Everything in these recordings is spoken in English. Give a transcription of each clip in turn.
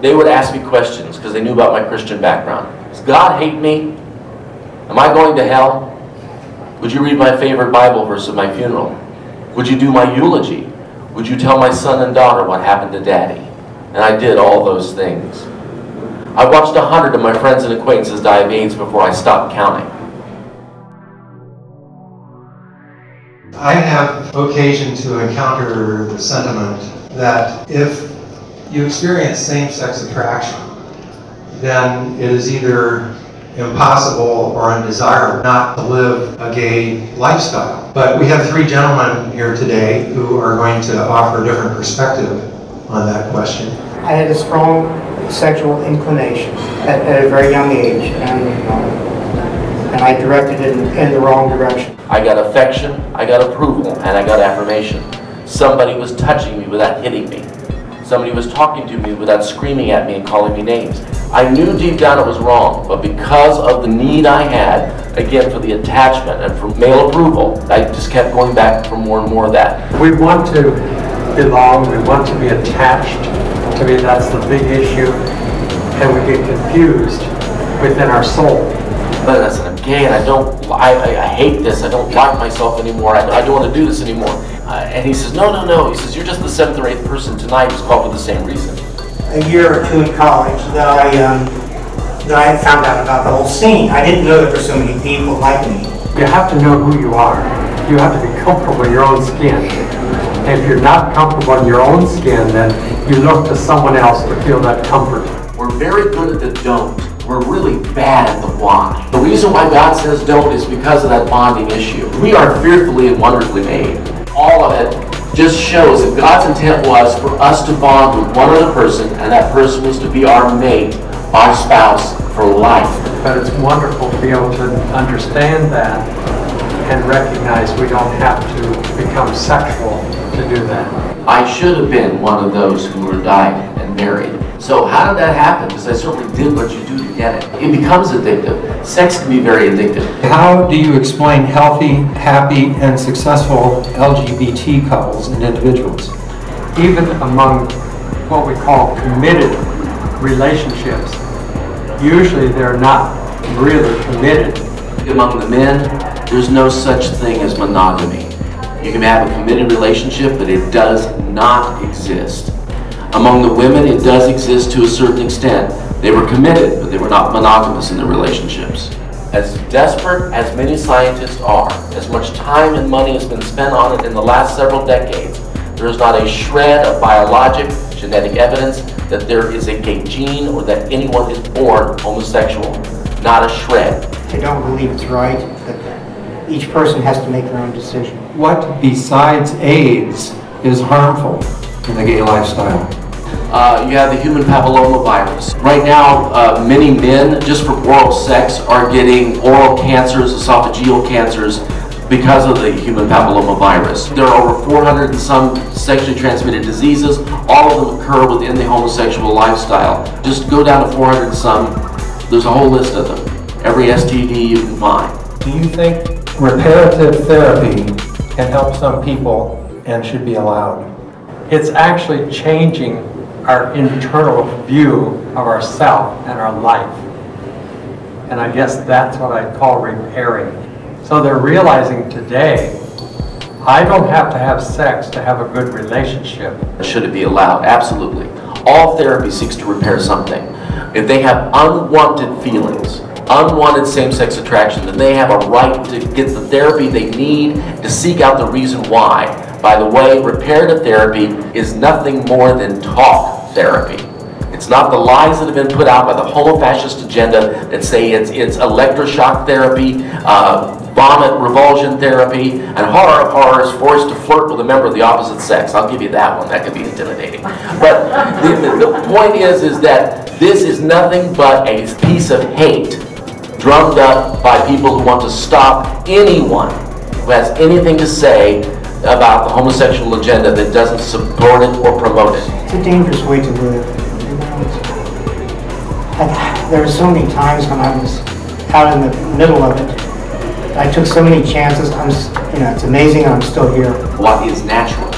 they would ask me questions because they knew about my Christian background. Does God hate me? Am I going to hell? Would you read my favorite Bible verse at my funeral? Would you do my eulogy? Would you tell my son and daughter what happened to daddy? And I did all those things. I watched a hundred of my friends and acquaintances die of AIDS before I stopped counting. I have occasion to encounter the sentiment that if you experience same-sex attraction, then it is either impossible or undesirable not to live a gay lifestyle. But we have three gentlemen here today who are going to offer a different perspective on that question. I had a strong sexual inclination at, at a very young age, and, uh, and I directed it in, in the wrong direction. I got affection, I got approval, and I got affirmation. Somebody was touching me without hitting me. Somebody was talking to me without screaming at me and calling me names. I knew deep down it was wrong, but because of the need I had, again, for the attachment and for male approval, I just kept going back for more and more of that. We want to belong, we want to be attached. To me, that's the big issue. And we get confused within our soul. But listen, I'm gay and I don't, I, I, I hate this, I don't like myself anymore, I, I don't want to do this anymore. Uh, and he says, no, no, no. He says, you're just the seventh or eighth person tonight who's called for the same reason. A year or two in college that I, um, that I found out about the whole scene. I didn't know there were so many people like me. You have to know who you are. You have to be comfortable in your own skin. And if you're not comfortable in your own skin, then you look to someone else to feel that comfort. We're very good at the don't. We're really bad at the why. The reason why God says don't is because of that bonding issue. We are fearfully and wonderfully made. All of it just shows that God's intent was for us to bond with one other person, and that person was to be our mate, our spouse for life. But it's wonderful to be able to understand that and recognize we don't have to become sexual to do that. I should have been one of those who were died and buried. So how did that happen? Because I certainly did what you do to get it. It becomes addictive. Sex can be very addictive. How do you explain healthy, happy, and successful LGBT couples and individuals? Even among what we call committed relationships, usually they're not really committed. Among the men, there's no such thing as monogamy. You can have a committed relationship, but it does not exist. Among the women, it does exist to a certain extent. They were committed, but they were not monogamous in their relationships. As desperate as many scientists are, as much time and money has been spent on it in the last several decades, there is not a shred of biologic, genetic evidence that there is a gay gene or that anyone is born homosexual. Not a shred. I don't believe it's right that each person has to make their own decision. What besides AIDS is harmful in the gay lifestyle? Uh, you have the human papillomavirus. Right now, uh, many men, just from oral sex, are getting oral cancers, esophageal cancers, because of the human papillomavirus. There are over 400 and some sexually transmitted diseases. All of them occur within the homosexual lifestyle. Just go down to 400 and some. There's a whole list of them. Every STD you can find. Do you think reparative therapy can help some people and should be allowed? It's actually changing our internal view of ourself and our life. And I guess that's what I call repairing. So they're realizing today, I don't have to have sex to have a good relationship. Should it be allowed? Absolutely. All therapy seeks to repair something. If they have unwanted feelings, unwanted same-sex attraction, then they have a right to get the therapy they need to seek out the reason why. By the way, reparative therapy is nothing more than talk therapy. It's not the lies that have been put out by the homo-fascist agenda that say it's, it's electroshock therapy, uh, vomit revulsion therapy, and horror of horrors forced to flirt with a member of the opposite sex. I'll give you that one. That could be intimidating. But the, the, the point is, is that this is nothing but a piece of hate drummed up by people who want to stop anyone who has anything to say about the homosexual agenda that doesn't support it or promote it. It's a dangerous way to live. There were so many times when I was out in the middle of it. I took so many chances. I'm, you know, it's amazing I'm still here. what is natural.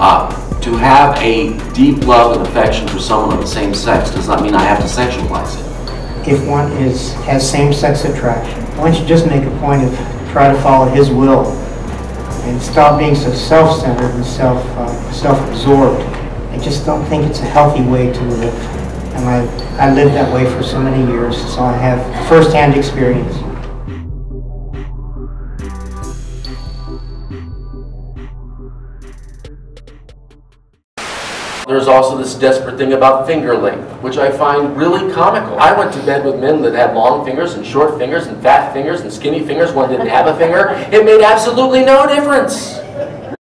Uh, To have a deep love and affection for someone of the same sex does not mean I have to sexualize it. If one is, has same-sex attraction, why don't you just make a point of try to follow his will and stop being so self-centered and self, uh, self-absorbed. I just don't think it's a healthy way to live. And I, I lived that way for so many years, so I have first-hand experience. There's also this desperate thing about finger length, which I find really comical. I went to bed with men that had long fingers and short fingers and fat fingers and skinny fingers. One didn't have a finger. It made absolutely no difference.